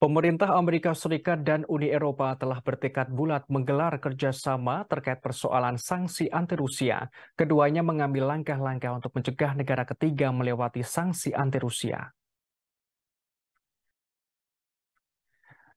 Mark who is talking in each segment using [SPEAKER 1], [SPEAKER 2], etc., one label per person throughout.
[SPEAKER 1] Pemerintah Amerika Serikat dan Uni Eropa telah bertekad bulat menggelar kerjasama terkait persoalan sanksi anti Rusia. Keduanya mengambil langkah-langkah untuk mencegah negara ketiga melewati sanksi anti Rusia.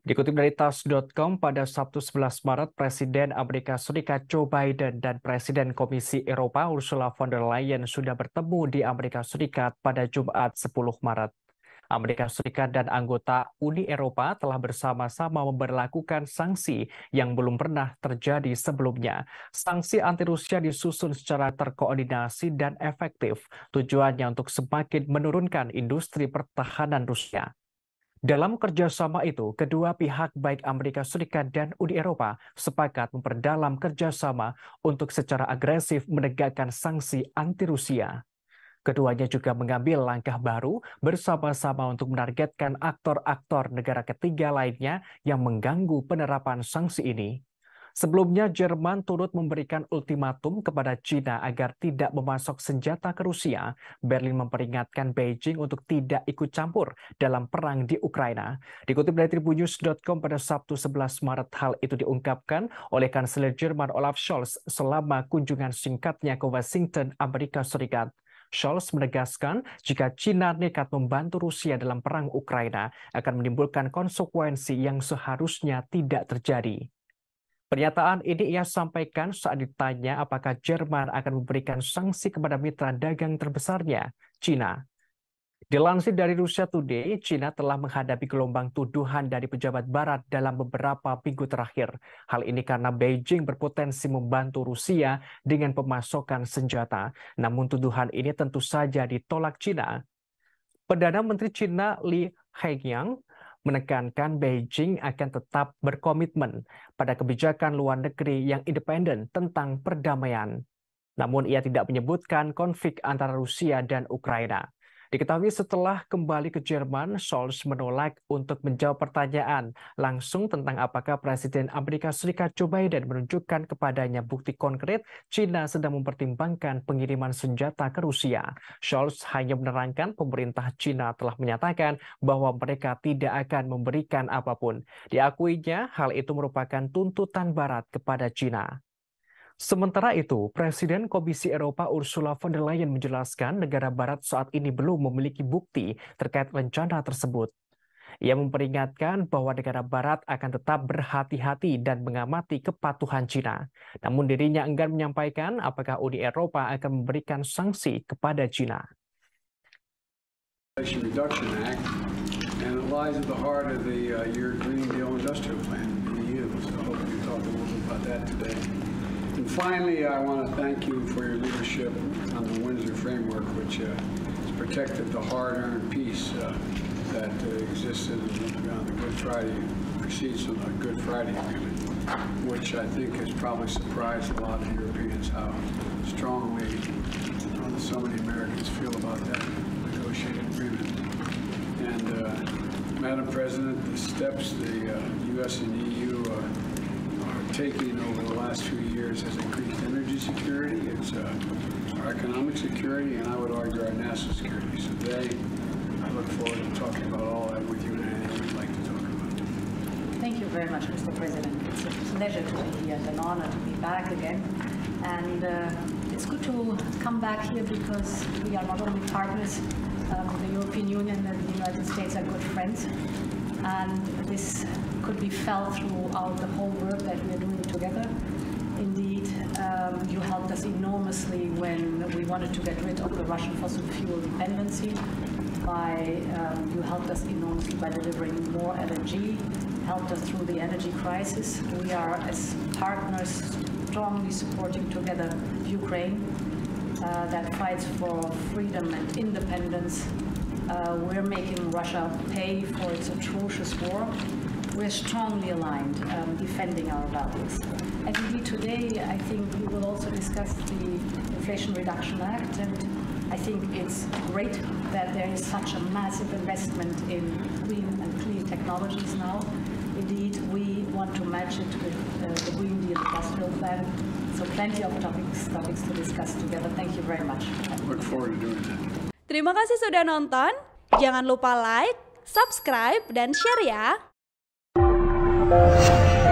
[SPEAKER 1] Dikutip dari TAS.com pada Sabtu 11 Maret, Presiden Amerika Serikat Joe Biden dan Presiden Komisi Eropa Ursula von der Leyen sudah bertemu di Amerika Serikat pada Jumat 10 Maret. Amerika Serikat dan anggota Uni Eropa telah bersama-sama memperlakukan sanksi yang belum pernah terjadi sebelumnya. Sanksi anti Rusia disusun secara terkoordinasi dan efektif, tujuannya untuk semakin menurunkan industri pertahanan Rusia. Dalam kerjasama itu, kedua pihak baik Amerika Serikat dan Uni Eropa sepakat memperdalam kerjasama untuk secara agresif menegakkan sanksi anti Rusia. Keduanya juga mengambil langkah baru bersama-sama untuk menargetkan aktor-aktor negara ketiga lainnya yang mengganggu penerapan sanksi ini. Sebelumnya, Jerman turut memberikan ultimatum kepada China agar tidak memasok senjata ke Rusia. Berlin memperingatkan Beijing untuk tidak ikut campur dalam perang di Ukraina. Dikutip dari tribunnews.com pada Sabtu 11 Maret, hal itu diungkapkan oleh Kanselir Jerman Olaf Scholz selama kunjungan singkatnya ke Washington, Amerika Serikat. Scholz menegaskan jika China nekat membantu Rusia dalam perang Ukraina akan menimbulkan konsekuensi yang seharusnya tidak terjadi. Pernyataan ini ia sampaikan saat ditanya apakah Jerman akan memberikan sanksi kepada mitra dagang terbesarnya, China. Dilansir dari Rusia Today, China telah menghadapi gelombang tuduhan dari pejabat barat dalam beberapa minggu terakhir. Hal ini karena Beijing berpotensi membantu Rusia dengan pemasokan senjata. Namun tuduhan ini tentu saja ditolak China. Perdana Menteri China Li Hengyang menekankan Beijing akan tetap berkomitmen pada kebijakan luar negeri yang independen tentang perdamaian. Namun ia tidak menyebutkan konflik antara Rusia dan Ukraina. Diketahui setelah kembali ke Jerman, Scholz menolak untuk menjawab pertanyaan langsung tentang apakah Presiden Amerika Serikat Joe Biden menunjukkan kepadanya bukti konkret China sedang mempertimbangkan pengiriman senjata ke Rusia. Scholz hanya menerangkan pemerintah China telah menyatakan bahwa mereka tidak akan memberikan apa pun. Diakuinya, hal itu merupakan tuntutan Barat kepada China. Sementara itu, Presiden Komisi Eropa Ursula von der Leyen menjelaskan negara barat saat ini belum memiliki bukti terkait rencana tersebut. Ia memperingatkan bahwa negara barat akan tetap berhati-hati dan mengamati kepatuhan China. Namun dirinya enggan menyampaikan apakah Uni Eropa akan memberikan sanksi kepada China. Reduction Act, and it lies at the heart of the Your Green Deal Industrial Plan, EU. So I hope you talk a little bit about that today. Finally, I want to thank you for your leadership on the Windsor Framework, which uh, has protected the hard-earned peace uh, that uh, existed on the Good Friday, precedes the Good Friday Agreement, which I think has probably surprised a lot of Europeans how strongly so many Americans feel about that negotiated agreement. And uh, Madam President, the steps the U.S. Uh, and EU uh, taking over the last few years has increased energy security, it's uh, our economic security, and I would argue our national security. So today, I look forward to talking about all that with you and anything you'd like to talk about.
[SPEAKER 2] Thank you very much, Mr. President. It's a pleasure to be here and an honor to be back again. And uh, it's good to come back here because we are not only partners, uh, the European Union and the United States are good friends. And this could be felt throughout the whole work that we are doing together. Indeed, um, you helped us enormously when we wanted to get rid of the Russian fossil fuel dependency. By um, you helped us enormously by delivering more LNG, helped us through the energy crisis. We are, as partners, strongly supporting together Ukraine uh, that fights for freedom and independence. Uh, we're making Russia pay for its atrocious war we're strongly aligned um, defending our values. And indeed today I think we will also discuss the Inflation Reduction Act and I think it's great that there is such a massive investment in green and clean technologies now. Indeed, we want to match it with uh, the Green Deal Industrial Plan. So plenty of topics, topics to discuss together. Thank you very much.
[SPEAKER 1] Look forward to doing that.
[SPEAKER 3] Terima kasih sudah nonton. Jangan lupa like, subscribe, dan share ya.
[SPEAKER 2] you